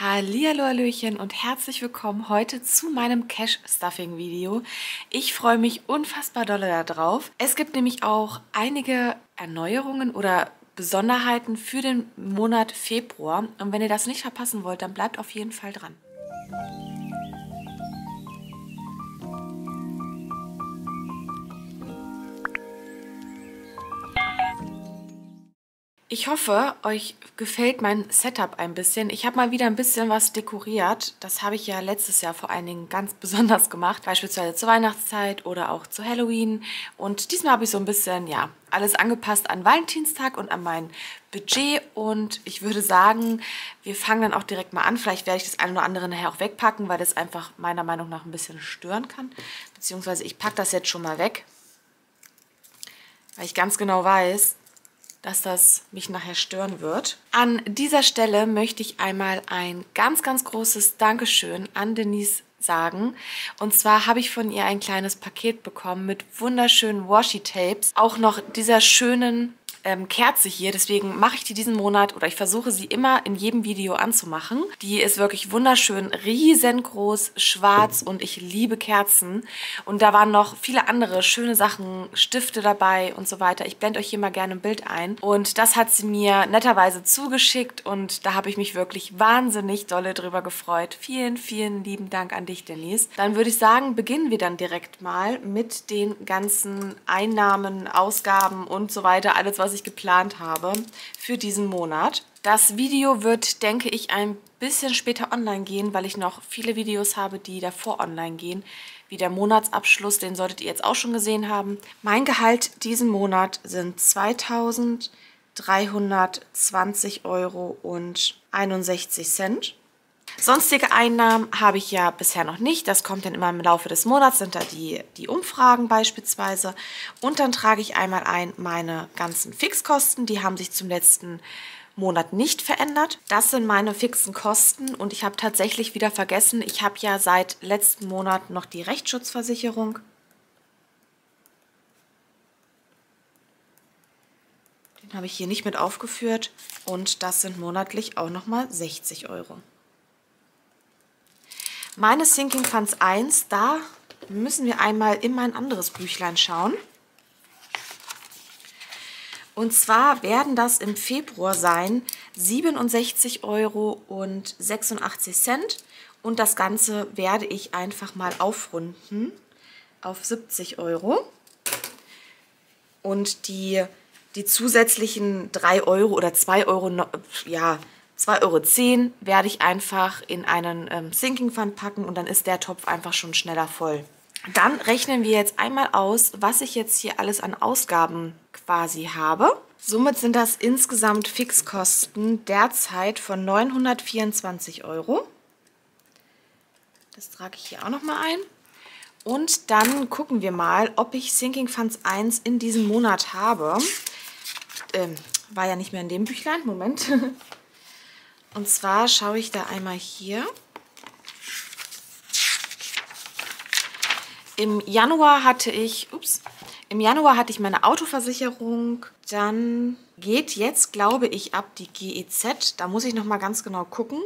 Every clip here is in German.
Hallihallo, Hallöchen und herzlich willkommen heute zu meinem Cash-Stuffing-Video. Ich freue mich unfassbar doll darauf. Es gibt nämlich auch einige Erneuerungen oder Besonderheiten für den Monat Februar. Und wenn ihr das nicht verpassen wollt, dann bleibt auf jeden Fall dran. Ich hoffe, euch gefällt mein Setup ein bisschen. Ich habe mal wieder ein bisschen was dekoriert. Das habe ich ja letztes Jahr vor allen Dingen ganz besonders gemacht. Beispielsweise zur Weihnachtszeit oder auch zu Halloween. Und diesmal habe ich so ein bisschen, ja, alles angepasst an Valentinstag und an mein Budget. Und ich würde sagen, wir fangen dann auch direkt mal an. Vielleicht werde ich das eine oder andere nachher auch wegpacken, weil das einfach meiner Meinung nach ein bisschen stören kann. Beziehungsweise ich packe das jetzt schon mal weg. Weil ich ganz genau weiß, dass das mich nachher stören wird. An dieser Stelle möchte ich einmal ein ganz, ganz großes Dankeschön an Denise sagen. Und zwar habe ich von ihr ein kleines Paket bekommen mit wunderschönen Washi-Tapes. Auch noch dieser schönen ähm, Kerze hier. Deswegen mache ich die diesen Monat oder ich versuche sie immer in jedem Video anzumachen. Die ist wirklich wunderschön, riesengroß, schwarz und ich liebe Kerzen. Und da waren noch viele andere schöne Sachen, Stifte dabei und so weiter. Ich blende euch hier mal gerne ein Bild ein. Und das hat sie mir netterweise zugeschickt und da habe ich mich wirklich wahnsinnig dolle drüber gefreut. Vielen, vielen lieben Dank an dich, Denise. Dann würde ich sagen, beginnen wir dann direkt mal mit den ganzen Einnahmen, Ausgaben und so weiter. Alles, was was ich geplant habe für diesen Monat. Das Video wird, denke ich, ein bisschen später online gehen, weil ich noch viele Videos habe, die davor online gehen. Wie der Monatsabschluss, den solltet ihr jetzt auch schon gesehen haben. Mein Gehalt diesen Monat sind 2320 Euro und 61 Cent. Sonstige Einnahmen habe ich ja bisher noch nicht. Das kommt dann immer im Laufe des Monats, sind da die, die Umfragen beispielsweise. Und dann trage ich einmal ein meine ganzen Fixkosten. Die haben sich zum letzten Monat nicht verändert. Das sind meine fixen Kosten und ich habe tatsächlich wieder vergessen, ich habe ja seit letzten Monat noch die Rechtsschutzversicherung. Den habe ich hier nicht mit aufgeführt und das sind monatlich auch nochmal 60 Euro. Meine Sinking Funds 1, da müssen wir einmal in mein anderes Büchlein schauen. Und zwar werden das im Februar sein 67 Euro und 86 Cent. Und das Ganze werde ich einfach mal aufrunden auf 70 Euro. Und die, die zusätzlichen 3 Euro oder 2 Euro, ja, 2,10 Euro werde ich einfach in einen ähm, Sinking Fund packen und dann ist der Topf einfach schon schneller voll. Dann rechnen wir jetzt einmal aus, was ich jetzt hier alles an Ausgaben quasi habe. Somit sind das insgesamt Fixkosten derzeit von 924 Euro. Das trage ich hier auch nochmal ein. Und dann gucken wir mal, ob ich Sinking Funds 1 in diesem Monat habe. Ähm, war ja nicht mehr in dem Büchlein, Moment. Und zwar schaue ich da einmal hier. Im Januar hatte ich, ups, im Januar hatte ich meine Autoversicherung. Dann geht jetzt, glaube ich, ab die GEZ. Da muss ich noch mal ganz genau gucken.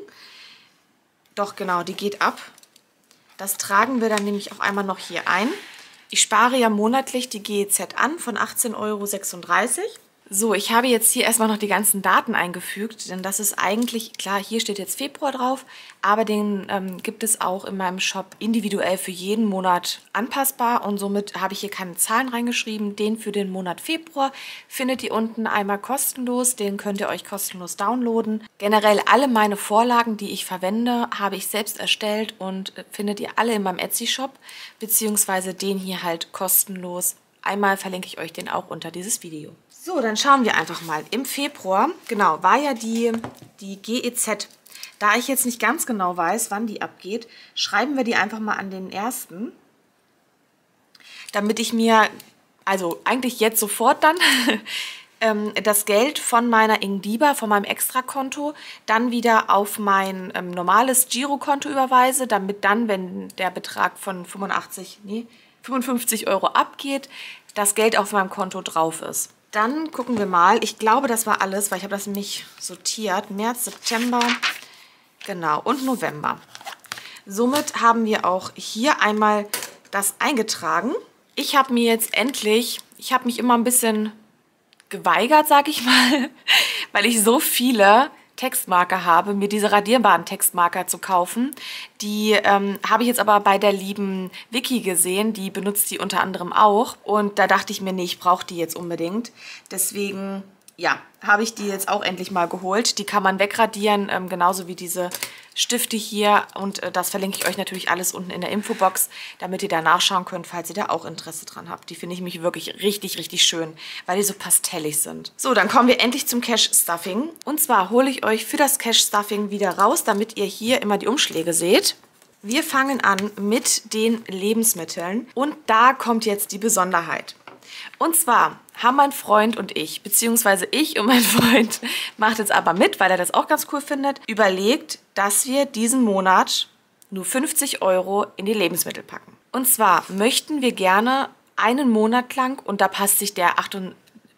Doch, genau, die geht ab. Das tragen wir dann nämlich auch einmal noch hier ein. Ich spare ja monatlich die GEZ an von 18,36 Euro. So, ich habe jetzt hier erstmal noch die ganzen Daten eingefügt, denn das ist eigentlich, klar, hier steht jetzt Februar drauf, aber den ähm, gibt es auch in meinem Shop individuell für jeden Monat anpassbar und somit habe ich hier keine Zahlen reingeschrieben. Den für den Monat Februar findet ihr unten einmal kostenlos, den könnt ihr euch kostenlos downloaden. Generell alle meine Vorlagen, die ich verwende, habe ich selbst erstellt und findet ihr alle in meinem Etsy-Shop, beziehungsweise den hier halt kostenlos. Einmal verlinke ich euch den auch unter dieses Video. So, dann schauen wir einfach mal. Im Februar, genau, war ja die, die GEZ. Da ich jetzt nicht ganz genau weiß, wann die abgeht, schreiben wir die einfach mal an den ersten. Damit ich mir, also eigentlich jetzt sofort dann, ähm, das Geld von meiner Ingdiba, von meinem Extrakonto, dann wieder auf mein ähm, normales Girokonto überweise, damit dann, wenn der Betrag von 85, nee, 55 Euro abgeht, das Geld auf meinem Konto drauf ist. Dann gucken wir mal. Ich glaube, das war alles, weil ich habe das nämlich sortiert. März, September. Genau, und November. Somit haben wir auch hier einmal das eingetragen. Ich habe mir jetzt endlich, ich habe mich immer ein bisschen geweigert, sag ich mal, weil ich so viele Textmarker habe, mir diese radierbaren Textmarker zu kaufen. Die ähm, habe ich jetzt aber bei der lieben Vicky gesehen, die benutzt die unter anderem auch. Und da dachte ich mir, nee, ich brauche die jetzt unbedingt. Deswegen ja, habe ich die jetzt auch endlich mal geholt. Die kann man wegradieren, ähm, genauso wie diese Stifte hier. Und äh, das verlinke ich euch natürlich alles unten in der Infobox, damit ihr da nachschauen könnt, falls ihr da auch Interesse dran habt. Die finde ich mich wirklich richtig, richtig schön, weil die so pastellig sind. So, dann kommen wir endlich zum Cash Stuffing. Und zwar hole ich euch für das Cash Stuffing wieder raus, damit ihr hier immer die Umschläge seht. Wir fangen an mit den Lebensmitteln und da kommt jetzt die Besonderheit. Und zwar haben mein Freund und ich, beziehungsweise ich und mein Freund, macht jetzt aber mit, weil er das auch ganz cool findet, überlegt, dass wir diesen Monat nur 50 Euro in die Lebensmittel packen. Und zwar möchten wir gerne einen Monat lang, und da passt sich der 28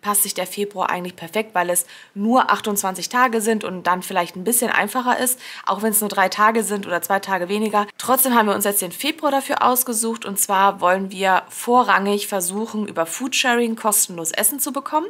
passt sich der Februar eigentlich perfekt, weil es nur 28 Tage sind und dann vielleicht ein bisschen einfacher ist, auch wenn es nur drei Tage sind oder zwei Tage weniger. Trotzdem haben wir uns jetzt den Februar dafür ausgesucht und zwar wollen wir vorrangig versuchen, über Foodsharing kostenlos Essen zu bekommen.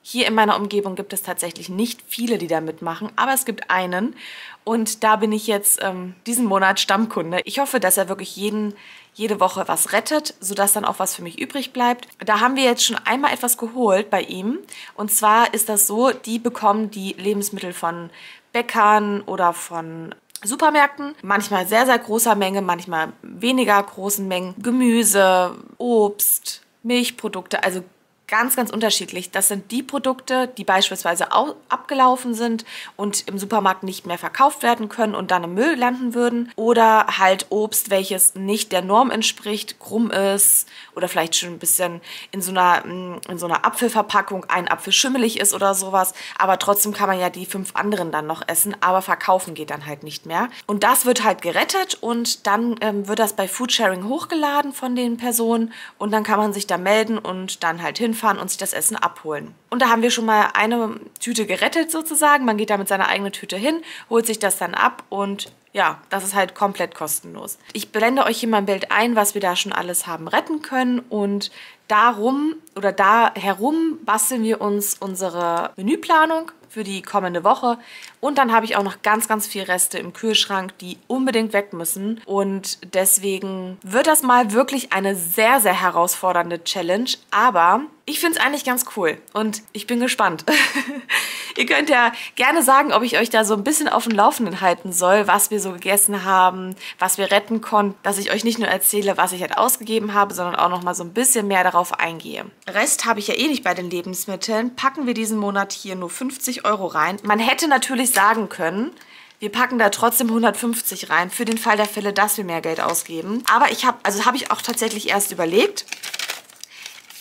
Hier in meiner Umgebung gibt es tatsächlich nicht viele, die da mitmachen, aber es gibt einen und da bin ich jetzt ähm, diesen Monat Stammkunde. Ich hoffe, dass er wirklich jeden, jede Woche was rettet, sodass dann auch was für mich übrig bleibt. Da haben wir jetzt schon einmal etwas geholt bei ihm. Und zwar ist das so, die bekommen die Lebensmittel von Bäckern oder von Supermärkten, manchmal sehr, sehr großer Menge, manchmal weniger großen Mengen, Gemüse, Obst, Milchprodukte, also ganz, ganz unterschiedlich. Das sind die Produkte, die beispielsweise abgelaufen sind und im Supermarkt nicht mehr verkauft werden können und dann im Müll landen würden. Oder halt Obst, welches nicht der Norm entspricht, krumm ist oder vielleicht schon ein bisschen in so einer, mm, in so einer Apfelverpackung ein Apfel schimmelig ist oder sowas. Aber trotzdem kann man ja die fünf anderen dann noch essen, aber verkaufen geht dann halt nicht mehr. Und das wird halt gerettet und dann ähm, wird das bei Foodsharing hochgeladen von den Personen und dann kann man sich da melden und dann halt hinfahren hinfahren und sich das Essen abholen. Und da haben wir schon mal eine Tüte gerettet sozusagen. Man geht da mit seiner eigenen Tüte hin, holt sich das dann ab und ja, das ist halt komplett kostenlos. Ich blende euch hier mal ein Bild ein, was wir da schon alles haben retten können und darum oder da herum basteln wir uns unsere Menüplanung für die kommende Woche. Und dann habe ich auch noch ganz, ganz viel Reste im Kühlschrank, die unbedingt weg müssen. Und deswegen wird das mal wirklich eine sehr, sehr herausfordernde Challenge. Aber ich finde es eigentlich ganz cool und ich bin gespannt. Ihr könnt ja gerne sagen, ob ich euch da so ein bisschen auf dem Laufenden halten soll, was wir so gegessen haben, was wir retten konnten, dass ich euch nicht nur erzähle, was ich halt ausgegeben habe, sondern auch noch mal so ein bisschen mehr darauf eingehe. Rest habe ich ja eh nicht bei den Lebensmitteln. Packen wir diesen Monat hier nur 50 Euro rein. Man hätte natürlich sagen können, wir packen da trotzdem 150 rein, für den Fall der Fälle, dass wir mehr Geld ausgeben. Aber ich habe, also habe ich auch tatsächlich erst überlegt.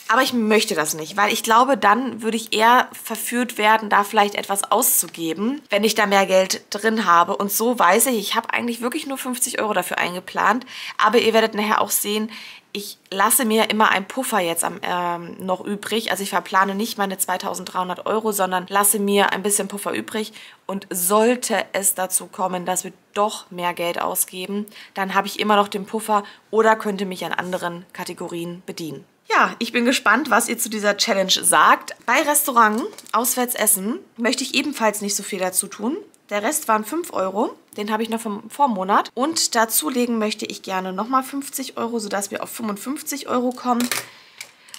Aber ich möchte das nicht, weil ich glaube, dann würde ich eher verführt werden, da vielleicht etwas auszugeben, wenn ich da mehr Geld drin habe. Und so weiß ich, ich habe eigentlich wirklich nur 50 Euro dafür eingeplant. Aber ihr werdet nachher auch sehen, ich lasse mir immer einen Puffer jetzt am, ähm, noch übrig. Also ich verplane nicht meine 2300 Euro, sondern lasse mir ein bisschen Puffer übrig. Und sollte es dazu kommen, dass wir doch mehr Geld ausgeben, dann habe ich immer noch den Puffer oder könnte mich an anderen Kategorien bedienen. Ja, ich bin gespannt, was ihr zu dieser Challenge sagt. Bei Restaurant auswärts essen möchte ich ebenfalls nicht so viel dazu tun. Der Rest waren 5 Euro. Den habe ich noch vom Vormonat. Und dazulegen möchte ich gerne nochmal 50 Euro, sodass wir auf 55 Euro kommen.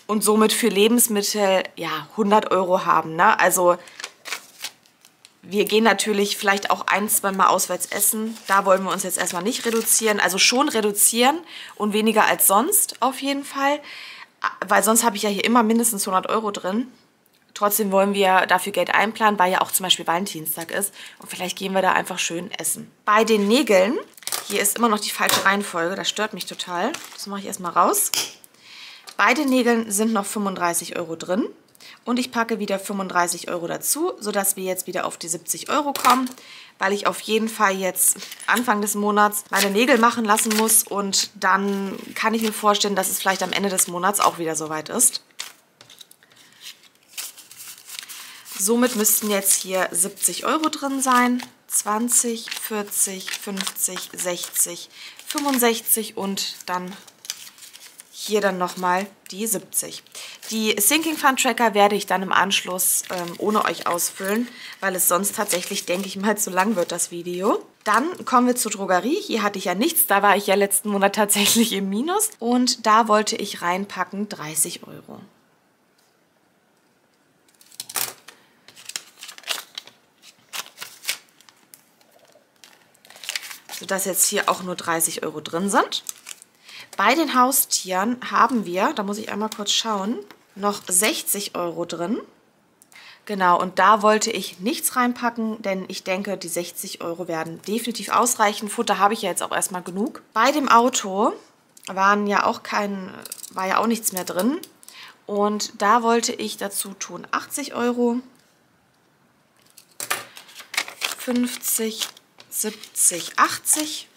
Und somit für Lebensmittel, ja, 100 Euro haben. Ne? Also wir gehen natürlich vielleicht auch ein, zwei Mal auswärts essen. Da wollen wir uns jetzt erstmal nicht reduzieren. Also schon reduzieren und weniger als sonst auf jeden Fall weil sonst habe ich ja hier immer mindestens 100 Euro drin. Trotzdem wollen wir dafür Geld einplanen, weil ja auch zum Beispiel Valentinstag ist. Und vielleicht gehen wir da einfach schön essen. Bei den Nägeln, hier ist immer noch die falsche Reihenfolge, das stört mich total. Das mache ich erstmal raus. Bei den Nägeln sind noch 35 Euro drin. Und ich packe wieder 35 Euro dazu, sodass wir jetzt wieder auf die 70 Euro kommen weil ich auf jeden Fall jetzt Anfang des Monats meine Nägel machen lassen muss und dann kann ich mir vorstellen, dass es vielleicht am Ende des Monats auch wieder soweit ist. Somit müssten jetzt hier 70 Euro drin sein. 20, 40, 50, 60, 65 und dann hier dann nochmal die 70. Die Sinking Fund Tracker werde ich dann im Anschluss ähm, ohne euch ausfüllen, weil es sonst tatsächlich, denke ich mal, zu lang wird, das Video. Dann kommen wir zur Drogerie. Hier hatte ich ja nichts, da war ich ja letzten Monat tatsächlich im Minus. Und da wollte ich reinpacken 30 Euro. Sodass jetzt hier auch nur 30 Euro drin sind. Bei den Haustieren haben wir, da muss ich einmal kurz schauen, noch 60 Euro drin. Genau, und da wollte ich nichts reinpacken, denn ich denke, die 60 Euro werden definitiv ausreichen. Futter habe ich ja jetzt auch erstmal genug. Bei dem Auto waren ja auch kein, war ja auch nichts mehr drin. Und da wollte ich dazu tun 80 Euro, 50, 70, 80.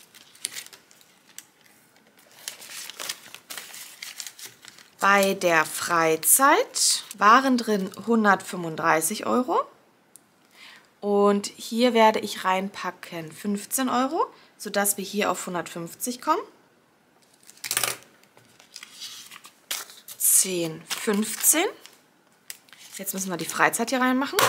Bei der Freizeit waren drin 135 Euro. Und hier werde ich reinpacken 15 Euro, sodass wir hier auf 150 kommen. 10, 15. Jetzt müssen wir die Freizeit hier reinmachen.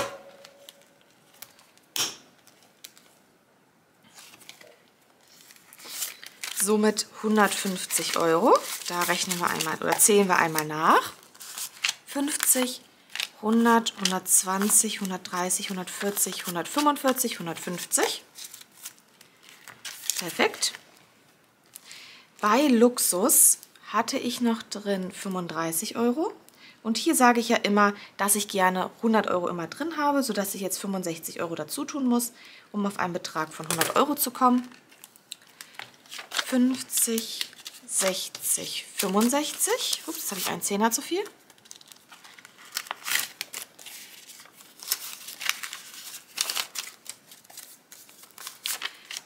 Somit 150 Euro. Da rechnen wir einmal oder zählen wir einmal nach. 50, 100, 120, 130, 140, 145, 150. Perfekt. Bei Luxus hatte ich noch drin 35 Euro. Und hier sage ich ja immer, dass ich gerne 100 Euro immer drin habe, sodass ich jetzt 65 Euro dazu tun muss, um auf einen Betrag von 100 Euro zu kommen. 50, 60, 65. Ups, habe ich einen Zehner zu viel.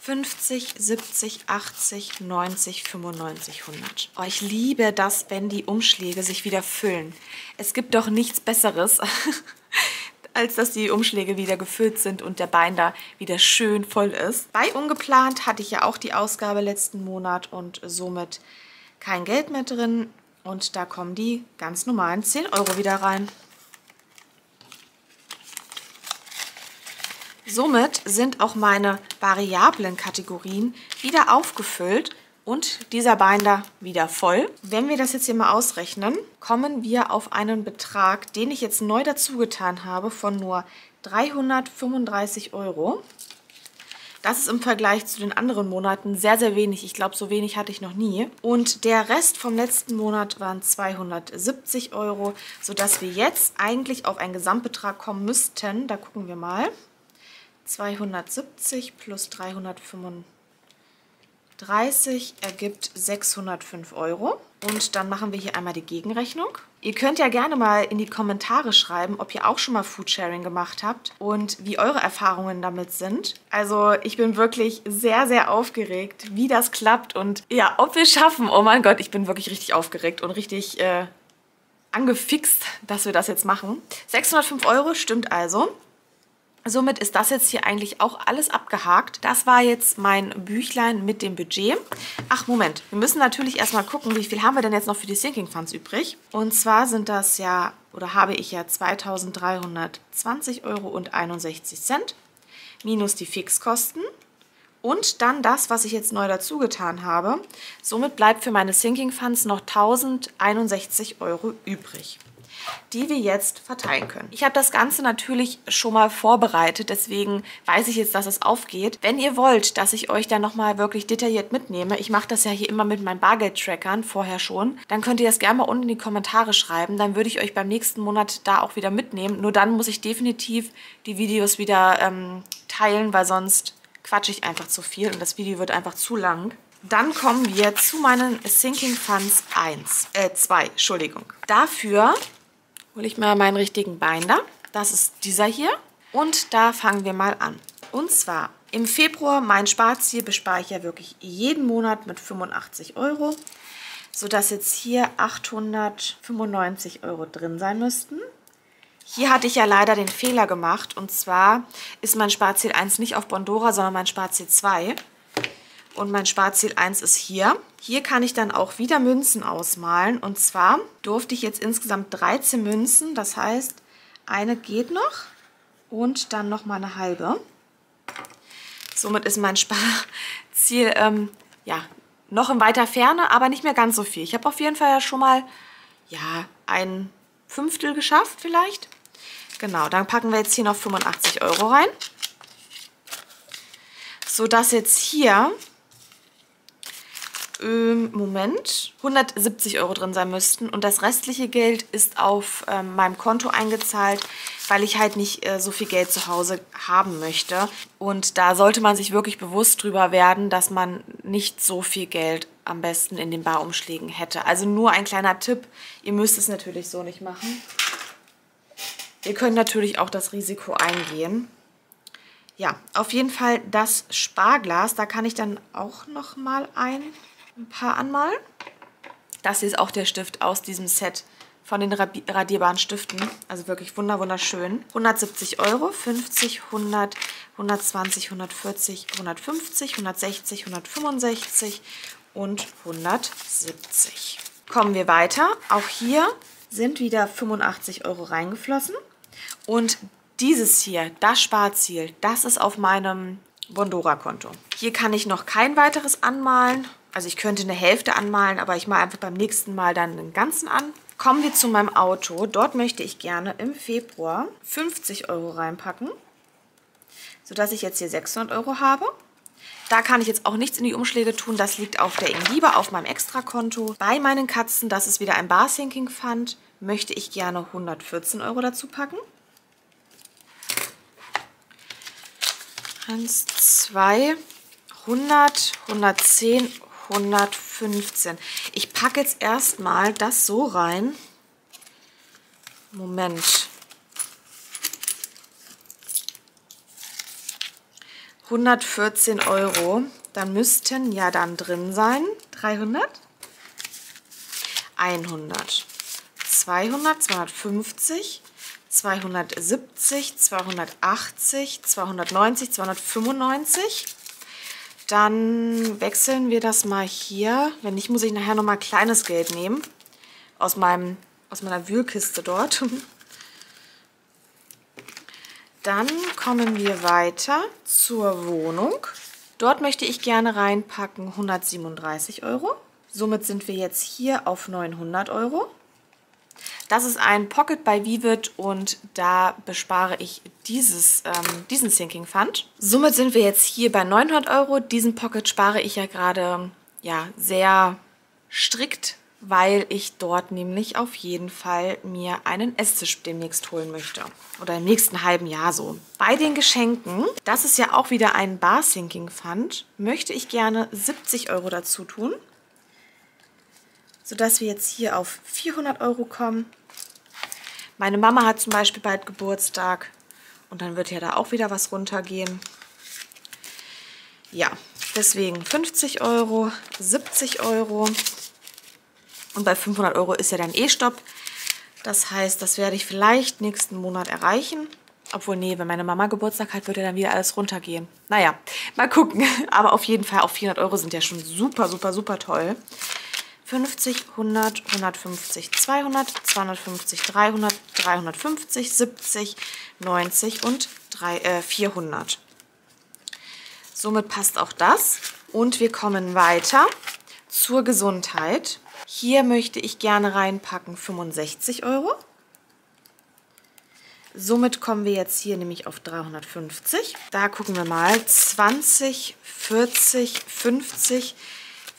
Fünfzig, siebzig, achtzig, neunzig, fünfundneunzig, hundert. Oh, ich liebe das, wenn die Umschläge sich wieder füllen. Es gibt doch nichts Besseres, als dass die Umschläge wieder gefüllt sind und der Binder wieder schön voll ist. Bei Ungeplant hatte ich ja auch die Ausgabe letzten Monat und somit kein Geld mehr drin. Und da kommen die ganz normalen 10 Euro wieder rein. Somit sind auch meine variablen Kategorien wieder aufgefüllt und dieser Binder wieder voll. Wenn wir das jetzt hier mal ausrechnen, kommen wir auf einen Betrag, den ich jetzt neu dazu getan habe, von nur 335 Euro. Das ist im Vergleich zu den anderen Monaten sehr, sehr wenig. Ich glaube, so wenig hatte ich noch nie. Und der Rest vom letzten Monat waren 270 Euro, sodass wir jetzt eigentlich auf einen Gesamtbetrag kommen müssten. Da gucken wir mal. 270 plus 335 30 ergibt 605 Euro. Und dann machen wir hier einmal die Gegenrechnung. Ihr könnt ja gerne mal in die Kommentare schreiben, ob ihr auch schon mal Foodsharing gemacht habt und wie eure Erfahrungen damit sind. Also ich bin wirklich sehr, sehr aufgeregt, wie das klappt und ja, ob wir es schaffen. Oh mein Gott, ich bin wirklich richtig aufgeregt und richtig äh, angefixt, dass wir das jetzt machen. 605 Euro stimmt also. Somit ist das jetzt hier eigentlich auch alles abgehakt. Das war jetzt mein Büchlein mit dem Budget. Ach, Moment. Wir müssen natürlich erstmal gucken, wie viel haben wir denn jetzt noch für die Sinking Funds übrig. Und zwar sind das ja, oder habe ich ja 2.320 Euro und 61 Cent minus die Fixkosten und dann das, was ich jetzt neu dazu getan habe. Somit bleibt für meine Sinking Funds noch 1061 Euro übrig die wir jetzt verteilen können. Ich habe das Ganze natürlich schon mal vorbereitet, deswegen weiß ich jetzt, dass es aufgeht. Wenn ihr wollt, dass ich euch dann nochmal wirklich detailliert mitnehme, ich mache das ja hier immer mit meinen Bargeld-Trackern vorher schon, dann könnt ihr das gerne mal unten in die Kommentare schreiben. Dann würde ich euch beim nächsten Monat da auch wieder mitnehmen. Nur dann muss ich definitiv die Videos wieder ähm, teilen, weil sonst quatsche ich einfach zu viel und das Video wird einfach zu lang. Dann kommen wir zu meinen Sinking Funds 1, äh 2, Entschuldigung. Dafür hole ich mal meinen richtigen Binder. Das ist dieser hier. Und da fangen wir mal an. Und zwar im Februar, mein Sparziel bespare ich ja wirklich jeden Monat mit 85 Euro, sodass jetzt hier 895 Euro drin sein müssten. Hier hatte ich ja leider den Fehler gemacht und zwar ist mein Sparziel 1 nicht auf Bondora, sondern mein Sparziel 2. Und mein Sparziel 1 ist hier. Hier kann ich dann auch wieder Münzen ausmalen. Und zwar durfte ich jetzt insgesamt 13 Münzen. Das heißt, eine geht noch und dann noch mal eine halbe. Somit ist mein Sparziel ähm, ja, noch in weiter Ferne, aber nicht mehr ganz so viel. Ich habe auf jeden Fall ja schon mal ja, ein Fünftel geschafft vielleicht. Genau, dann packen wir jetzt hier noch 85 Euro rein. So dass jetzt hier ähm, Moment, 170 Euro drin sein müssten. Und das restliche Geld ist auf ähm, meinem Konto eingezahlt, weil ich halt nicht äh, so viel Geld zu Hause haben möchte. Und da sollte man sich wirklich bewusst drüber werden, dass man nicht so viel Geld am besten in den Barumschlägen hätte. Also nur ein kleiner Tipp, ihr müsst es natürlich so nicht machen. Ihr könnt natürlich auch das Risiko eingehen. Ja, auf jeden Fall das Sparglas, da kann ich dann auch noch mal ein ein paar anmalen. Das hier ist auch der Stift aus diesem Set von den radierbaren Stiften. Also wirklich wunderschön. 170 Euro, 50, 100, 120, 140, 150, 160, 165 und 170. Kommen wir weiter. Auch hier sind wieder 85 Euro reingeflossen. Und dieses hier, das Sparziel, das ist auf meinem Bondora-Konto. Hier kann ich noch kein weiteres anmalen. Also ich könnte eine Hälfte anmalen, aber ich male einfach beim nächsten Mal dann den ganzen an. Kommen wir zu meinem Auto. Dort möchte ich gerne im Februar 50 Euro reinpacken, sodass ich jetzt hier 600 Euro habe. Da kann ich jetzt auch nichts in die Umschläge tun. Das liegt auf der Inliebe, auf meinem Extrakonto. Bei meinen Katzen, das ist wieder ein Bar Sinking Fund, möchte ich gerne 114 Euro dazu packen. Eins, zwei, 100, 110, 115. Ich packe jetzt erstmal das so rein. Moment. 114 Euro. Dann müssten ja dann drin sein 300, 100, 200, 250, 270, 280, 290, 295, dann wechseln wir das mal hier. Wenn nicht, muss ich nachher nochmal kleines Geld nehmen. Aus, meinem, aus meiner Wühlkiste dort. Dann kommen wir weiter zur Wohnung. Dort möchte ich gerne reinpacken 137 Euro. Somit sind wir jetzt hier auf 900 Euro. Das ist ein Pocket bei Vivid und da bespare ich dieses, ähm, diesen Sinking Fund. Somit sind wir jetzt hier bei 900 Euro. Diesen Pocket spare ich ja gerade ja, sehr strikt, weil ich dort nämlich auf jeden Fall mir einen Esstisch demnächst holen möchte. Oder im nächsten halben Jahr so. Bei den Geschenken, das ist ja auch wieder ein Bar Sinking Fund, möchte ich gerne 70 Euro dazu tun sodass wir jetzt hier auf 400 Euro kommen. Meine Mama hat zum Beispiel bald Geburtstag und dann wird ja da auch wieder was runtergehen. Ja, deswegen 50 Euro, 70 Euro und bei 500 Euro ist ja dann eh Stopp. Das heißt, das werde ich vielleicht nächsten Monat erreichen. Obwohl, nee, wenn meine Mama Geburtstag hat, wird ja dann wieder alles runtergehen. Naja, mal gucken. Aber auf jeden Fall, auf 400 Euro sind ja schon super, super, super toll. 50, 100, 150, 200, 250, 300, 350, 70, 90 und 3, äh, 400. Somit passt auch das. Und wir kommen weiter zur Gesundheit. Hier möchte ich gerne reinpacken 65 Euro. Somit kommen wir jetzt hier nämlich auf 350. Da gucken wir mal. 20, 40, 50,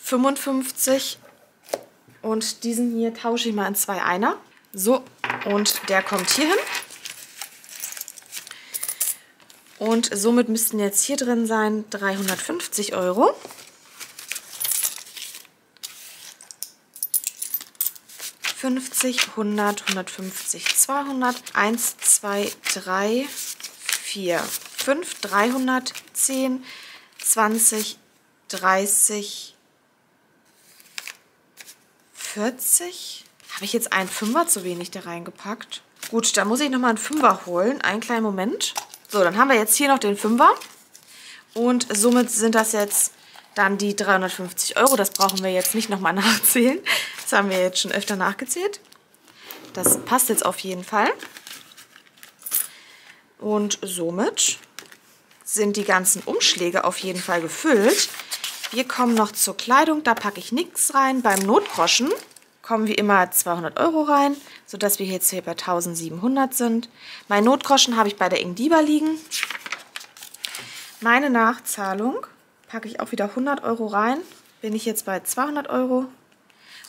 55, und diesen hier tausche ich mal in zwei Einer. So, und der kommt hier hin. Und somit müssten jetzt hier drin sein 350 Euro. Fünfzig, hundert, hundertfünfzig, zweihundert, eins, zwei, drei, vier, fünf, dreihundert, zehn, zwanzig, dreißig, 40. Habe ich jetzt einen Fünfer zu wenig da reingepackt? Gut, dann muss ich nochmal einen Fünfer holen. Einen kleinen Moment. So, dann haben wir jetzt hier noch den Fünfer. Und somit sind das jetzt dann die 350 Euro. Das brauchen wir jetzt nicht nochmal nachzählen. Das haben wir jetzt schon öfter nachgezählt. Das passt jetzt auf jeden Fall. Und somit sind die ganzen Umschläge auf jeden Fall gefüllt. Wir kommen noch zur Kleidung, da packe ich nichts rein. Beim Notgroschen kommen wie immer 200 Euro rein, sodass wir jetzt hier bei 1700 sind. Mein Notgroschen habe ich bei der Ingdiba liegen. Meine Nachzahlung packe ich auch wieder 100 Euro rein. Bin ich jetzt bei 200 Euro.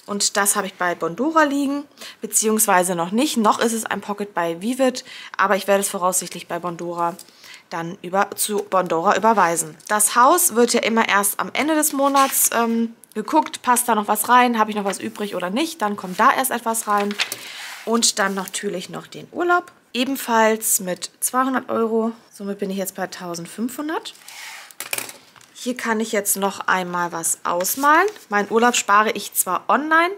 Und das habe ich bei Bondora liegen, beziehungsweise noch nicht. Noch ist es ein Pocket bei Vivid, aber ich werde es voraussichtlich bei Bondora dann über, zu Bondora überweisen. Das Haus wird ja immer erst am Ende des Monats ähm, geguckt, passt da noch was rein, habe ich noch was übrig oder nicht. Dann kommt da erst etwas rein. Und dann natürlich noch den Urlaub, ebenfalls mit 200 Euro. Somit bin ich jetzt bei 1500. Hier kann ich jetzt noch einmal was ausmalen. Mein Urlaub spare ich zwar online,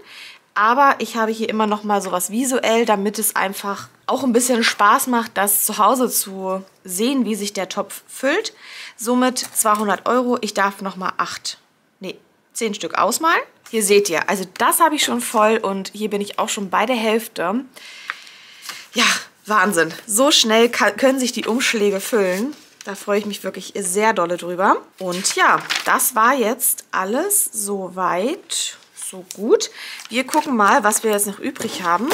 aber ich habe hier immer noch mal sowas visuell, damit es einfach auch ein bisschen Spaß macht, das zu Hause zu sehen, wie sich der Topf füllt. Somit 200 Euro. Ich darf noch mal 8, nee, 10 Stück ausmalen. Hier seht ihr, also das habe ich schon voll und hier bin ich auch schon bei der Hälfte. Ja, Wahnsinn. So schnell kann, können sich die Umschläge füllen. Da freue ich mich wirklich sehr dolle drüber. Und ja, das war jetzt alles soweit so gut. Wir gucken mal, was wir jetzt noch übrig haben.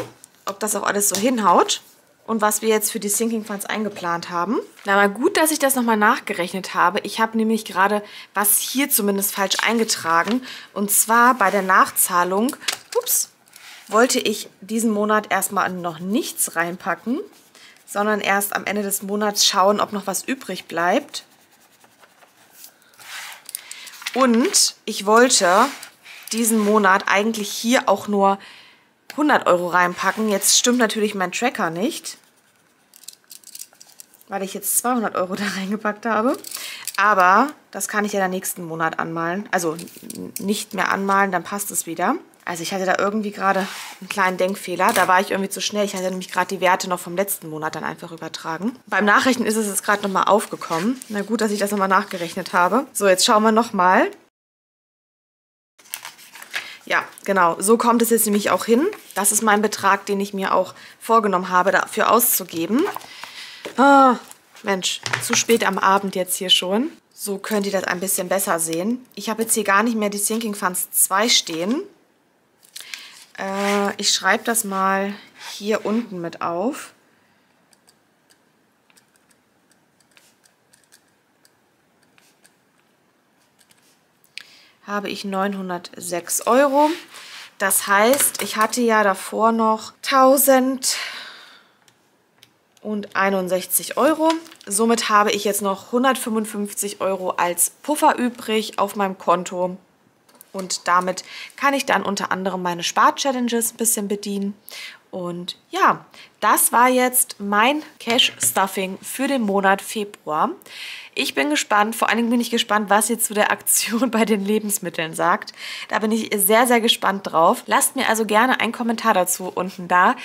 Ob das auch alles so hinhaut. Und was wir jetzt für die Sinking Funds eingeplant haben. Na, mal gut, dass ich das nochmal nachgerechnet habe. Ich habe nämlich gerade was hier zumindest falsch eingetragen. Und zwar bei der Nachzahlung, ups, wollte ich diesen Monat erstmal noch nichts reinpacken, sondern erst am Ende des Monats schauen, ob noch was übrig bleibt. Und ich wollte diesen Monat eigentlich hier auch nur 100 Euro reinpacken. Jetzt stimmt natürlich mein Tracker nicht, weil ich jetzt 200 Euro da reingepackt habe. Aber das kann ich ja dann nächsten Monat anmalen. Also nicht mehr anmalen, dann passt es wieder. Also ich hatte da irgendwie gerade einen kleinen Denkfehler. Da war ich irgendwie zu schnell. Ich hatte nämlich gerade die Werte noch vom letzten Monat dann einfach übertragen. Beim Nachrechnen ist es jetzt gerade nochmal aufgekommen. Na gut, dass ich das nochmal nachgerechnet habe. So, jetzt schauen wir nochmal. Ja, genau. So kommt es jetzt nämlich auch hin. Das ist mein Betrag, den ich mir auch vorgenommen habe, dafür auszugeben. Ah, Mensch, zu spät am Abend jetzt hier schon. So könnt ihr das ein bisschen besser sehen. Ich habe jetzt hier gar nicht mehr die Sinking Funds 2 stehen. Äh, ich schreibe das mal hier unten mit auf. Habe ich 906 Euro. Das heißt, ich hatte ja davor noch 1061 Euro. Somit habe ich jetzt noch 155 Euro als Puffer übrig auf meinem Konto. Und damit kann ich dann unter anderem meine Spar-Challenges ein bisschen bedienen. Und ja, das war jetzt mein Cash-Stuffing für den Monat Februar. Ich bin gespannt, vor allen Dingen bin ich gespannt, was ihr zu der Aktion bei den Lebensmitteln sagt. Da bin ich sehr, sehr gespannt drauf. Lasst mir also gerne einen Kommentar dazu unten da.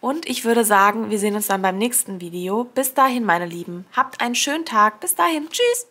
Und ich würde sagen, wir sehen uns dann beim nächsten Video. Bis dahin, meine Lieben. Habt einen schönen Tag. Bis dahin. Tschüss.